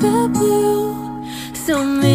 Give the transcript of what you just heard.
the blue. So many